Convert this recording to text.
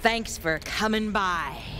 Thanks for coming by.